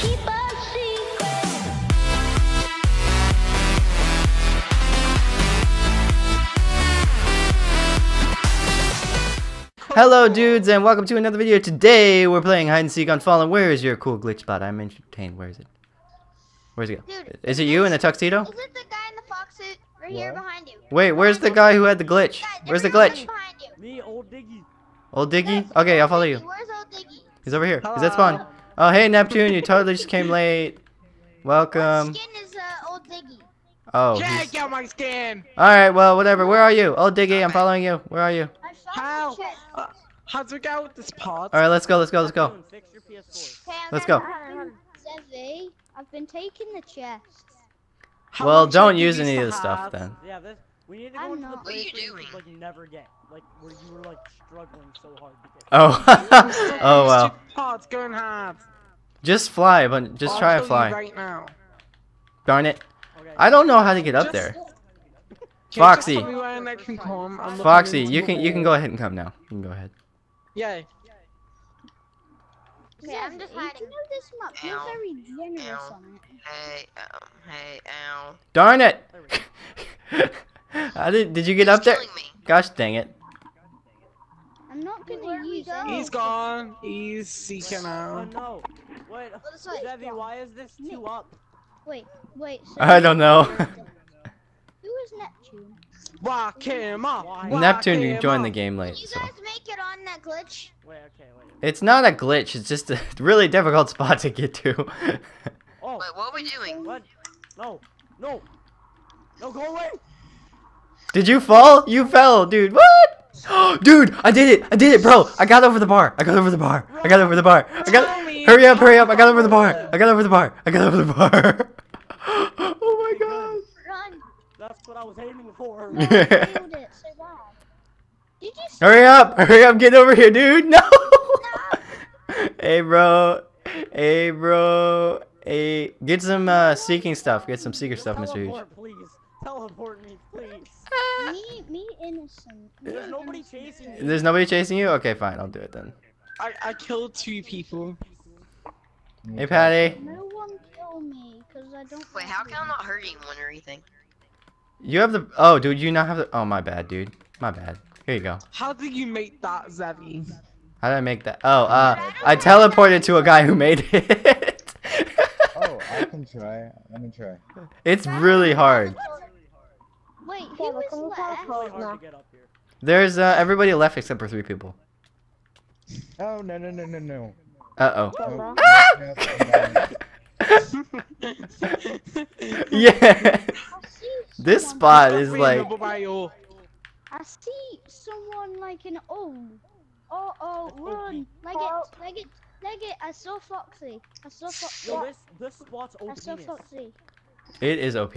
keep a secret. Hello, dudes, and welcome to another video. Today, we're playing hide and seek on Fallen. Where is your cool glitch spot? I'm entertained. Where is it? Where's it go? Dude, Is it you in the tuxedo? Is it the guy in the fox suit right here behind you? Wait, where's the guy who had the glitch? Guy, Where's the glitch? guy behind you. Me, old Diggy. Old Diggy? Okay, I'll follow you. Where's old Diggy? He's over here. He's at spawn. Oh, hey, Neptune, you totally just came late. Welcome. what skin is uh, old Diggy? Oh, Yeah, he's- get my skin. Alright, well, whatever. Where are you? Old Diggy, I'm following you. Where are you? I found How? the chest. Uh, how do we get out this pod? Alright, let's go, let's go, let's go. Neptune, Fix your PS4. Okay, I'm Let's go. I'm gonna- Zevy, I've been taking the chest. How Well, don't use any of used this stuff then. Yeah, this. We need to go I'm into the not. place What are you where you doing? could, like never get, like where you were like struggling so hard to get. Oh, oh well. Stupid Pods going hard. Just fly, but just I'll try kill and fly. Right now. Darn it. Okay. I don't know how to get up Just- there. Foxy. Just tell me when I can come. I'm looking Foxy, you can you can go ahead and come now. You can go ahead. Yeah. Okay, I'm just hiding. You know this map, you're Ow. very generous Ow. on it. Hey, um, hey, ow. Darn it! There we go. How did did you get up there? me. Gosh dang it! I'm not gonna use Oh. any. He's gone. He's seeking Oh out. no! Wait, this way. Why is this two up? Wait, wait. So I don't know. Who is Neptune? Whack him up. Why? Neptune, you him joined the up. game Can late, you so guys make it on that glitch? Wait, okay, wait. it's not a glitch. It's just a really difficult spot to get to. Oh, Wait, what are we doing? what? No, no, no, go away! Did you fall? You fell, dude. What? dude, I did it! I did it, bro! I got over the bar. I got over the bar. I got over the bar. I got. Hurry up! Hurry up! I got over the bar. I got over the bar. I got over the bar. oh my god. Run! That's what I was aiming for. No, it so bad. Did you Hurry up! Hurry up! Get over here, dude! No! hey, bro. Hey, bro. Hey, get some uh, seeking stuff. Get some seeker stuff, Mr. Huge. Teleport, please. Teleport me, please. me? Me innocent. Me There's nobody chasing me. There's nobody chasing you? Okay, fine. I'll do it then. I, I killed two people. Hey, Patty. No one kill me, cause I don't. Wait, how can I not hurt anyone or anything? You have the. Oh, dude, you not have the. Oh, my bad, dude. My bad. Here you go. How did you make that, Zevy? How did I make that? Oh, uh, I teleported to a guy who made it. Oh, I can try. Let me try. it's really hard. Wait, who is It's really left? hard to get up here. There's uh, everybody left except for three people. Oh no no no no no. Uh no. oh. yeah. This spot is like. I see someone like an oh, oh oh run, leg it, leg it, leg it. I saw Foxy. I saw Foxy. Yo, this this spot's I saw. Foxy. It is OP.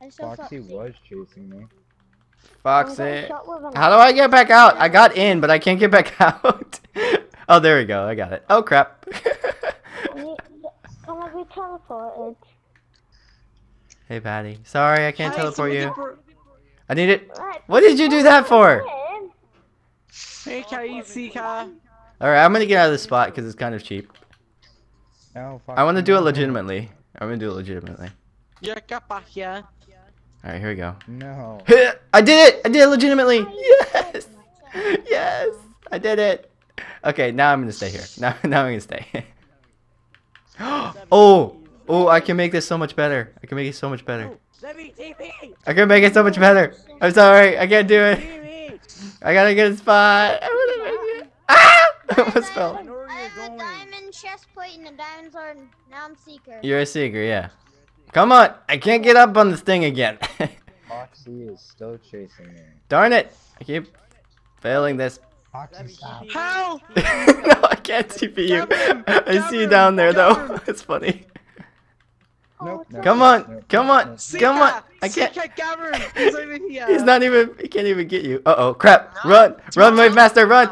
I saw. Saw Foxy Foxy. was chasing me. Foxy. How do I get back out? I got in, but I can't get back out. oh, there we go. I got it. Oh, crap. Can I be teleported? hey, Patty. Sorry, I can't Hey, teleport you. somebody I need it. What did you do that for? in. Hey, Kai, Seeker. Alright, I'm gonna get out of this spot because it's kind of cheap. Oh, I want to do it legitimately. I'm gonna do it legitimately. Yeah, get back here. Alright, here we go. No. I did it! I did it legitimately! Yes! Yes! I did it! Okay, now I'm gonna stay here. Now, now I'm gonna stay. oh! Oh, I can make this so much better. I can make it so much better. Oh, Debbie, TP! I can make it so much better. I'm sorry, I can't do it. I gotta get a spot. I wanna make it. Ah! I almost I fell. know I have a diamond chest plate and a diamond sword. Now I'm seeker. You're a seeker, yeah. Come on, I can't get up on this thing again. Foxy is still chasing me. Darn it! I keep failing this. Foxy, Debbie, stop. How? no, I can't TP you. I see you down there though. It's funny. Nope, nope, Come nope, on, nope, come nope, on. nope. Seeker, Come on, I can't- Seeker Gavin, he's over here. He's not even. He can't even get you. Uh oh, crap! No, Run, run, my wave master, run!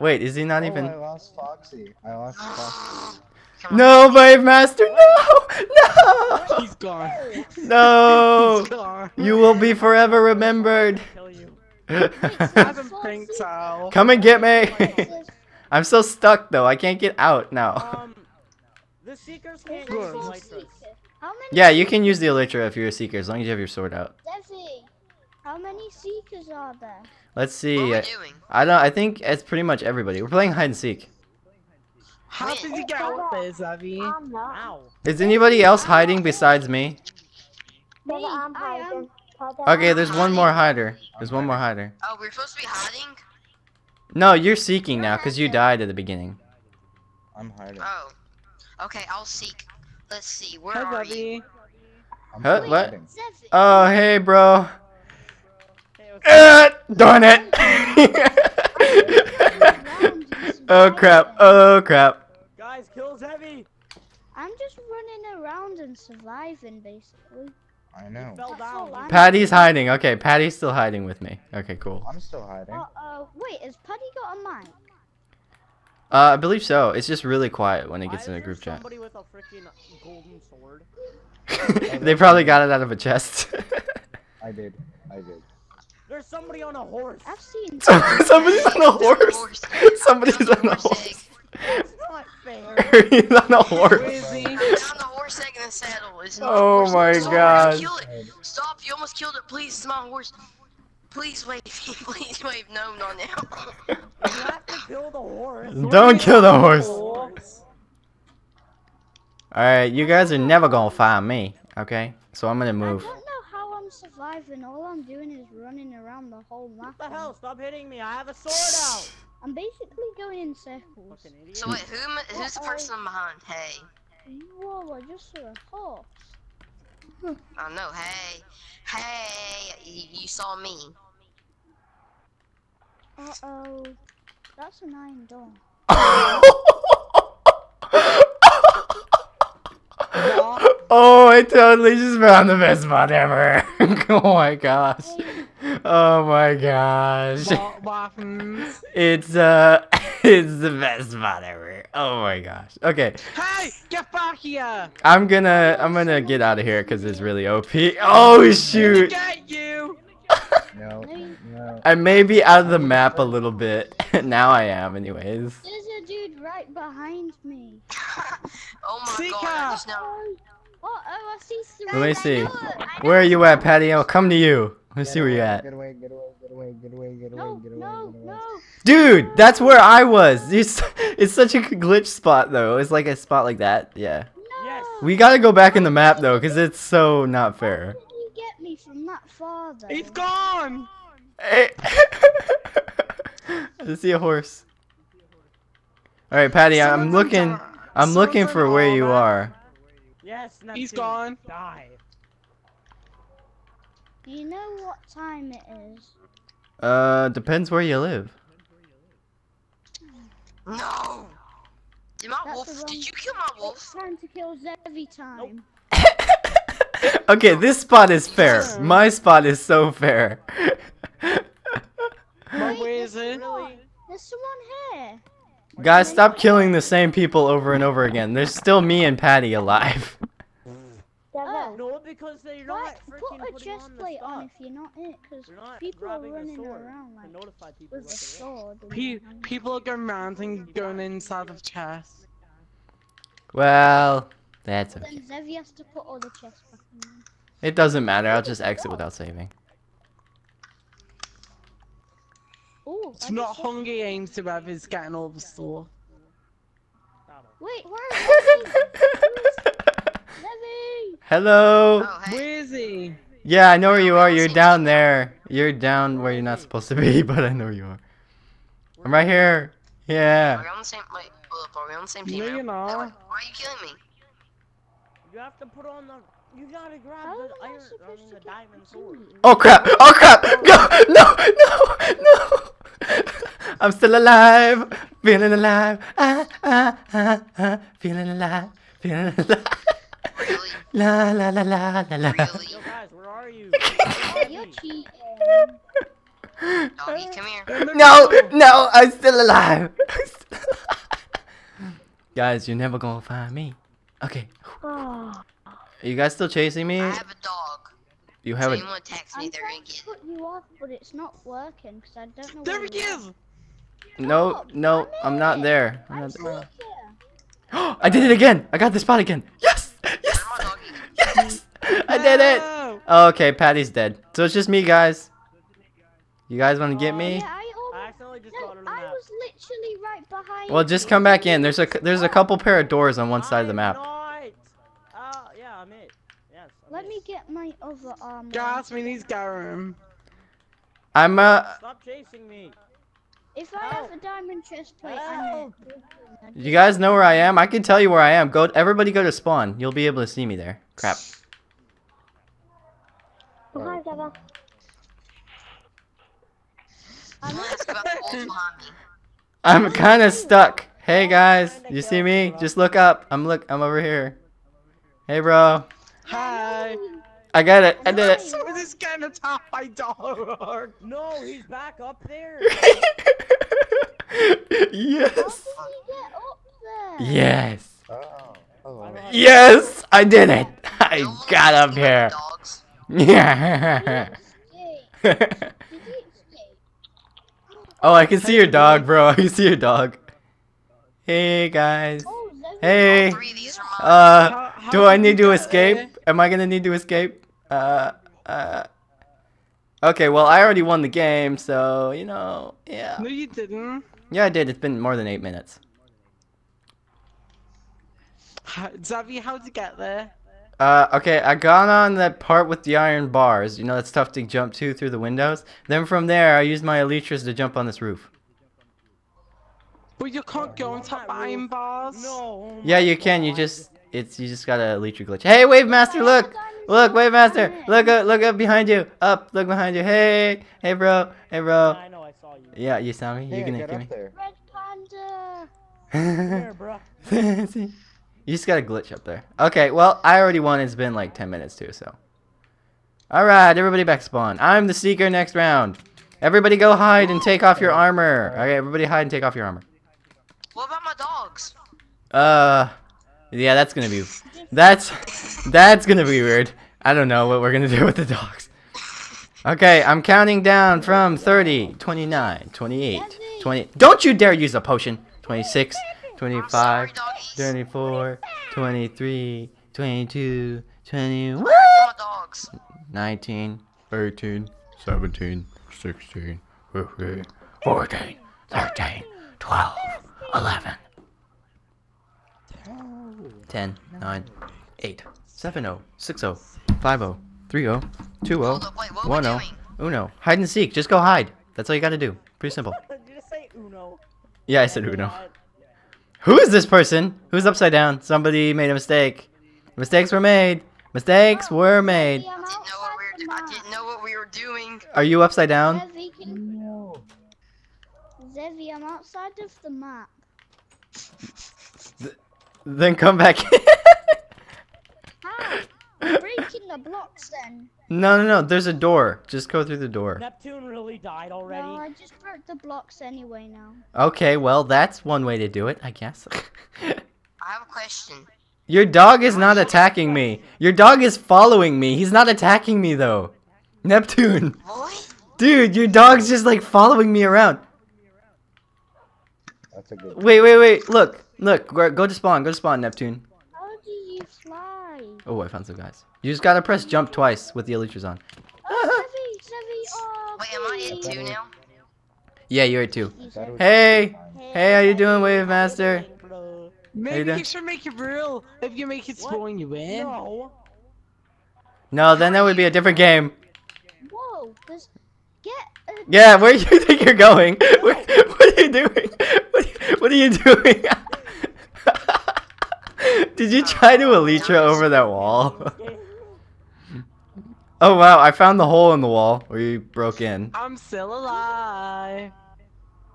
Wait, is he not Oh, even? I lost Foxy. I lost Foxy. Come on. No, wave master, no, no, He's gone. no! He's gone. You will be forever remembered. Kill you. Adam Pink Towel. Come and get me. I'm so stuck though. I can't get out now. Um, Because seekers can't use Good. a elytras. seeker? How many? Yeah, you can use the elytra if you're a seeker, as long as you have your sword out. Devi, how many seekers are there? Let's What see. are we doing? I don't. I think it's pretty much everybody. We're playing hide and seek. How did you get up there, Zevy? I'm not. Ow. Is anybody else hiding besides me? Me, I'm I am. hiding. Hold on. Okay, there's one more hider. There's one more hider. Oh, we're supposed to be hiding? No, you're seeking now because you died at the beginning. I'm hiding. Oh. Okay, I'll seek. Let's see, where Hi, are you? I'm Huh? still What? hiding. Oh, hey, bro. Hey. Uh, darn it. oh crap. Oh crap. Guys, kills heavy. I'm just running around and surviving, basically. I know. Fell down. Patty's hiding. Okay, Patty's still hiding with me. Okay, cool. I'm still hiding. Uh oh. Wait, has Patty got a mic? Uh, I believe so. It's just really quiet when it gets is in a group chat. With a golden sword. they probably got it out of a chest. I did. I did. There's somebody on a horse. I've seen. Somebody's on a horse. Somebody's on a Horse horse. That's not fair. He's on a horse. Wheezy. I'm down the horse egg in the saddle. It's not Oh horse. my Stop, God. Kill. Stop, you almost killed it. Please, it's my horse. Please wave. Please wave. No, not now. You have to kill the horse. Don't kill the horse. Horse. Alright, you guys are never gonna find me. Okay? So I'm gonna move. I don't know how I'm surviving. All I'm doing is running around the whole map. What the hell? Stop hitting me. I have a sword out. I'm basically going in circles. So wait, who? am I- Who's the person behind? Hey. Whoa, I just saw a horse. I know. Hey. Hey. You, you saw me. Uh oh. That's an iron door. oh, I totally just found the best spot ever. oh my gosh. Oh my gosh. What, what happens? It's uh it's the best spot ever. Oh my gosh. Okay. Hey, get back here! I'm gonna I'm gonna get out of here because it's really OP. Oh shoot. Get you! No. No. I may be out of the map a little bit. now I am anyways. There's a dude right behind me. oh my Seeker! god. I just now. Oh, oh, I see three. Let me see. know it, I know Where are you at, Patty? I'll come to you. Let's see where you're at. Get away, get away, get away, get away, get away, No, get away, no, get away. no. Dude, that's where I was. It's, it's such a glitch spot though. It's like a spot like that. Yeah. Yes. We gotta go back in the map though, because it's so not fair. How did you get me from that far though? He's gone! Eh. Hey. I see a horse. All right, Patty. I'm looking. I'm looking for where you armor. are. Yes. Neptune. He's gone. Die. Do You know what time it is? Uh, depends where you live. No. Did my That's wolf? Did you kill my It's wolf? time to kill Zevy time. okay, this spot is fair. My spot is so fair. But where is it? Really? There's someone here. Guys, stop killing the same people over and over again. There's still me and Patty alive. Oh. No, because they're Why, not put freaking a putting chest on the plate on if you're not it, because people are running around like notify people with a what it is. sword. Pe- people are going round and going inside of chests. Well, that's okay. Then Zevy has to put all the chests back in. It doesn't matter. I'll just exit without saving. Ooh, It's I not just saw- Hunger Games to have is getting all the stuff. Wait, where is Zevy? Zevy! Hello. Oh, hey. Where is he? Yeah, I know where you are. You're down there. You're down where you're not supposed to be, but I know where you are. I'm right here. Are Yeah. we on the same? Wait, hold up. Are we on the same team No, you're not. Why are you killing me? You have to put on the. You gotta grab How the iron. I supposed mean, the diamond sword. Oh crap! Oh crap! Go! No! No! No! I'm still alive. Feeling alive. Ah ah ah ah. Feeling alive. Feeling alive. Really? La la la la la la. Really? Yo, guys, where are you? You're cheating. Doggy, come here. No! No! I'm still alive. I'm still alive. Guys, you're never gonna find me. Okay. Oh, Are you guys still chasing me? I have a dog. You So have a. anyone text me, I'm they're trying gonna get. put you off, but it's not working because I don't know There where he you is! No, no, I'm not there. I'm I'm not there. I I did it again. I got the spot again. Yes. Yes. Where'd my doggy go? Yes. I did it. Okay, Patty's dead. So it's just me, guys. You guys want to get me? Yeah, I I almost. accidentally just No, got her the I map. was literally right behind. Well, just come back in. There's a there's a couple pair of doors on one side of the map. Not. Uh, yeah, I'm it. Let me get my other armor. Gas, we need Garum. I'm uh. Stop chasing me. If I have a diamond chest plate, I'm Help. it. You guys know where I am. I can tell you where I am. Go. Everybody, go to spawn. You'll be able to see me there. Crap. Oh, hi, Zeva. Let's go back to the walls behind me. I'm kind of stuck. Hey guys, you see me? Just look up. I'm look. I'm over here. Hey, bro. Hi. I got it. I did it. So this kind of top my dog. No, he's back up there. How yes. did he get up there? Yes. Oh. Oh. I don't know. Yes. I did it. I Don't got up here. Yeah. Escape. Did he escape? oh, I can see your dog, bro. I can see your dog. Hey guys. Oh, Hey. All three of these are mine. Uh, How- how do I need to escape? Am I gonna need to escape? Uh, uh. Okay, well, I already won the game, so you know, yeah. No, you didn't. Yeah, I did. It's been more than eight minutes. How- Zevy, how'd you get there? Uh, okay, I got on that part with the iron bars. You know, that's tough to jump to through the windows. Then from there, I used my elytras to jump on this roof. But you can't go on top of iron bars. No. Yeah, you can. You just, it's, you just got a elytra glitch. Hey, Wave Master, look! Look, Wave Master! Look up, look up behind you! Up, look behind you! Hey! Hey, bro! Hey, bro! I know, I saw you. Yeah, you saw me? Hey, You I gonna got up me? there. Red panda. Here, bro. You just got a glitch up there. Okay, well, I already won. It's been like 10 minutes too, so. Alright, everybody back spawn. I'm the Seeker next round. Everybody go hide and take off your armor. Okay, everybody hide and take off your armor. What about my dogs? Uh, yeah, that's gonna be, that's, that's gonna be weird. I don't know what we're gonna do with the dogs. Okay, I'm counting down from 30, 29, 28, 20. Don't you dare use a potion. 26, I'm 25, 24, 23, 22, 21, Where's my dogs? 19, 18, 17, 16, 15, 14, 13, 12, 11, 10, 9, 8, 7, 0, 6, 0, 5, 0, 3, 0, 2, 0, up, wait, 1, are 0, we doing? Uno. Hide and seek. Just go hide. That's all you gotta do. Pretty simple. Did you just say Uno? Yeah, I said Uno. not. Who is this person? Who's upside down? Somebody made a mistake. Mistakes were made. Mistakes were made. I'm didn't know what we were. outside Do- I didn't know what we were doing. Are you upside down? No. Zevy, I'm outside of the map. Then come back. How? Breaking the blocks then. no, no, no. There's a door. Just go through the door. Neptune really died already. No, I just broke the blocks anyway now. Okay, well, that's one way to do it, I guess. I have a question. Your dog is not attacking me. Your dog is following me. He's not attacking me, though. Neptune. What? Dude, your dog's just like following me around. That's a good. Wait, wait, wait. Look, look. Go go to spawn. Go to spawn, Neptune. How do you fly? Oh, I found some guys. You just gotta press jump twice with the elytras on. Oh, Zevy, Zevy, oh, Wait, am I it please. too now? Yeah, you're it too. You That said- was- Hey, hey, how you doing, Wave Master? Bro. Maybe you should make a rule. If you make it spawn, you win. No. No, then that would be a different game. Whoa, there's... Get a... Yeah, where do you think you're going? Where, what are you doing? What, what are you doing? Did you try to elytra over that wall? Oh wow, I found the hole in the wall where you broke in. I'm still alive.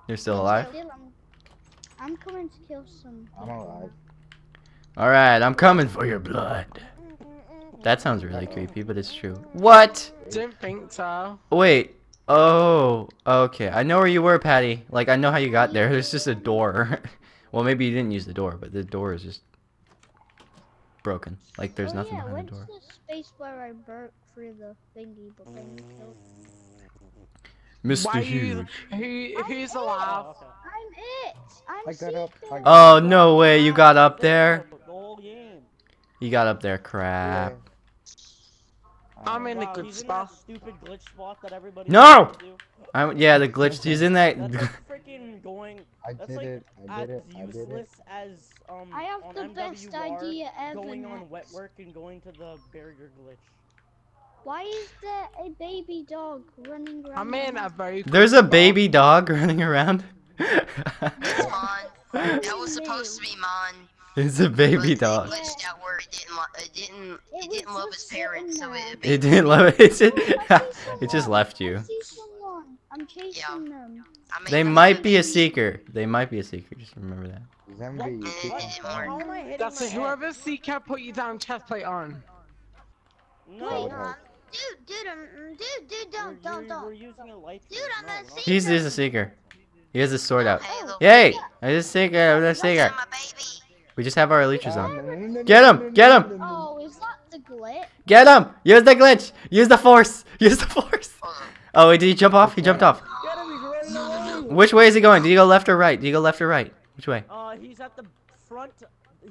You're still alive? I'm, I'm coming to kill some... I'm alive. Alright, I'm coming for your blood. That sounds really creepy, but it's true. What? Don't think so. Wait. Oh, okay. I know where you were, Patty. Like, I know how you got there. There's just a door. well, maybe you didn't use the door, but the door is just broken. Like, there's oh, nothing yeah, behind the door. the space where I broke through the thingy but then killed Mr. Why you? Who? Who's Oh, alive? Okay. I I'm it. I'm I got up, I oh, got Oh no way! You got up there. The whole game. You got up there. Crap. I'm in a Wow, good he's spot. In that stupid glitch spot that everybody. No! I'm yeah. The glitch. He's in that. That's like freaking going. I That's did like it. I as did it. I did it. useless as um. I have on the best idea ever. Going on wet work and going to the barrier glitch. Why is there a baby dog running around? I'm in a very. There's a baby dog running around. It's mine. That was supposed to be mine. It's a baby but dog. It glitched out where it didn't. It didn't. It It, didn't love just its parents, so it. It didn't love it. It just, Oh, I see it just someone. left you. I see someone. I'm chasing them. I made They them might be a seeker. They might be a seeker. Just remember that. Zombie. You it keep didn't on work. How am I hitting That's my it. head? Whoever seeker put you down, chest plate on. No. That Wait, help. Dude, dude, um, dude, dude, don't, don't, don't. we're using a light. Dude, switch. I'm No, a we're. He's he's a seeker. He has his sword out. Hey, Yay! I just seeker. I'm a What's seeker. on my baby? We just have our leeches on. Get him, get him. no, no. Oh, is that the glitch? Get him! Use the glitch. Use the force. Use the force. Oh, wait, did he jump off? He jumped off. Get him, he's running away. Which way is he going? Did he go left or right? Did he go left or right? Which way? Uh, he's at the front.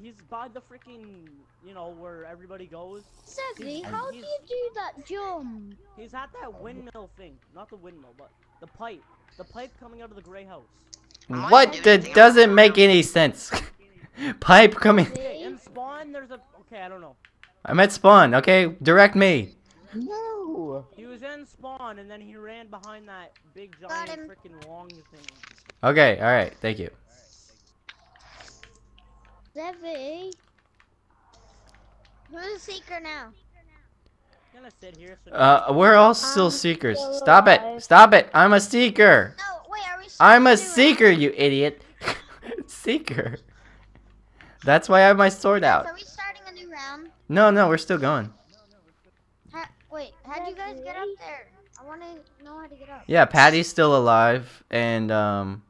He's by the freaking, you know, where everybody goes. Zevy, He's- how do you do that jump? He's at that windmill thing. Not the windmill, but the pipe. The pipe coming out of the gray house. What? That doesn't make any sense. Pipe coming. Okay, in spawn, there's a. Okay, I don't know. I'm at spawn. Okay, direct me. No. He was in spawn, and then he ran behind that big giant freaking long thing. Okay, all right. Thank you. Zevy. Who's the seeker now? I'm gonna sit here. Uh, we're all still I'm seekers. still Stop it. Stop it. I'm a seeker. No, wait, are we I'm a seeker, round? you idiot. seeker. That's why I have my sword out. Are we starting a new round? No, no, we're still going. Ha wait, how'd you guys get up there? I want to know how to get up. Yeah, Patty's still alive, and um,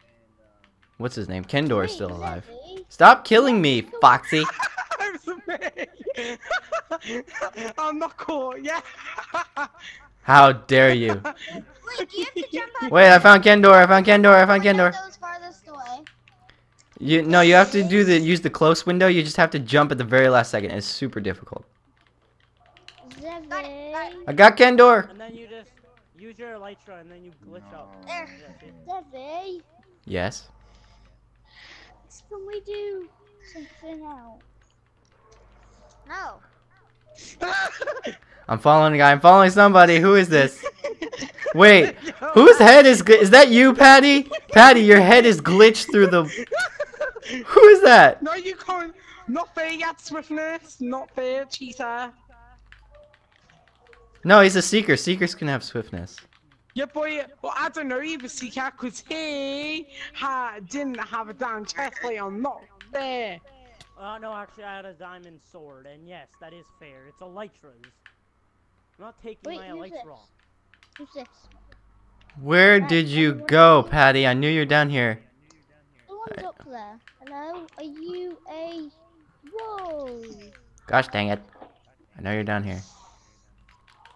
what's his name? Kendor is Wait, still alive. Stop killing me, Foxy. I'm sorry. I'm not cool, Yeah. How dare you? Wait, do you have to jump out? Wait, I found Kendor. I found Kendor. I found Window Kendor. Those farthest away. You no, you have to do the use the close window. You just have to jump at the very last second. It's super difficult. Zevy. I got Kendor. And then you just use your elytra, and then you glitch out. There. Yeah. Yes. Can we do something else? No. I'm following a guy. I'm following somebody. Who is this? Wait, whose head is gl- is that? You, Patty? Patty, your head is glitched through the. Who is that? No, you can't. Not fair, yet, swiftness. Not fair, cheater. No, he's a seeker. Seekers can have swiftness. Yeah, boy. Well, I don't know either, seeker, because he ha, didn't have a damn chest plate on. Not fair. Uh, no, actually, I had a diamond sword, and yes, that is fair. It's elytras. I'm not taking Wait, my who's this? elytra. Who's this? Where did you go, Patty? I knew you were down here. Someone's up there. Hello? Are you a... Whoa. Gosh dang it. I know you're down here.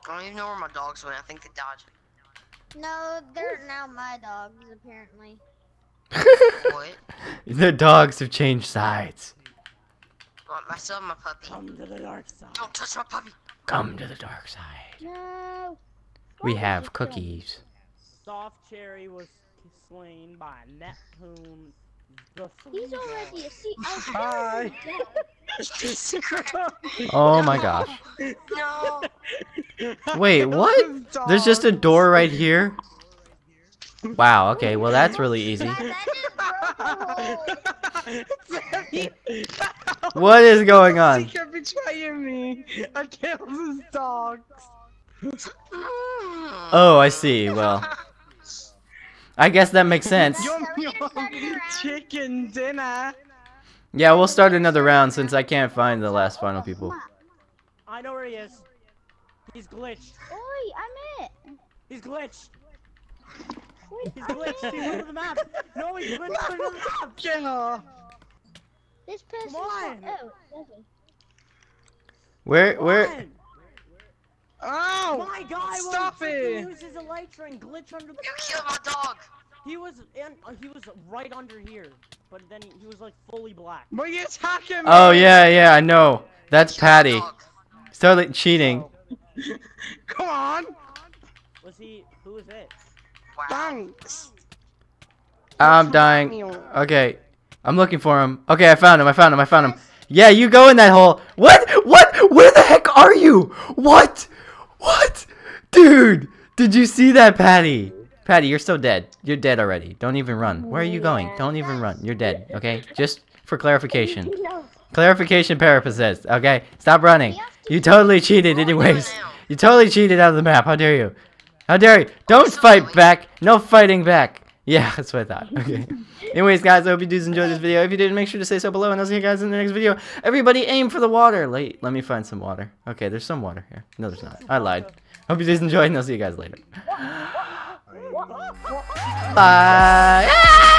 I don't even know where my dogs went. I think they dodged. No, they're now my dogs, apparently. What? the dogs have changed sides. Well, I still have my puppy. Come to the dark side. Don't touch my puppy. Come to the dark side. No. We have cookies. Soft Cherry was slain by Neptune. The? He's already a sea. Oh, Bye. Oh my gosh. No. Wait, what? There's just a door right here. Wow, okay, well that's really easy. That just broke. What is going on? He kept betraying me. I killed his dogs. Oh, I see. Well, I guess that makes sense. Yum Are we gonna yum. start a new round? Chicken dinner. Yeah, we'll start another round since I can't find the last final people. I know where he is. He's glitched. Oi, I'm it. He's glitched. Wait, He's glitched. He's it. under the map. No, he's glitched under the map. Yeah. This person's on. not. Oh, Devin. Where, where? Come Oh. On. My guy Stop will freaking it. use his elytra and glitch under the You killed my dog. He was in. Uh, he was right under here, but then he, he was like fully black. But you attacking me. Oh yeah, yeah, I know. That's Shut Patty. dog. He's totally cheating. So, Come on. was he? Who was it? Wow. Thanks. I'm dying. Okay, I'm looking for him. Okay, I found him. I found him. I found him. Yeah, you go in that hole. What? What? Where the heck are you? What? What? Dude, did you see that, Patty? Patty, you're so dead. You're dead already. Don't even run. Where are you going? Don't even run. You're dead. Okay, just for clarification. Clarification purposes. Okay, stop running. You totally cheated, anyways. You totally cheated out of the map. How dare you? How dare you? Don't fight back. No fighting back. Yeah, that's what I thought. Okay. Anyways, guys, I hope you guys enjoyed this video. If you did, make sure to say so below, and I'll see you guys in the next video. Everybody, aim for the water. Wait, let me find some water. Okay, there's some water here. No, there's not. I lied. Hope you guys enjoyed, and I'll see you guys later. Bye. Ah!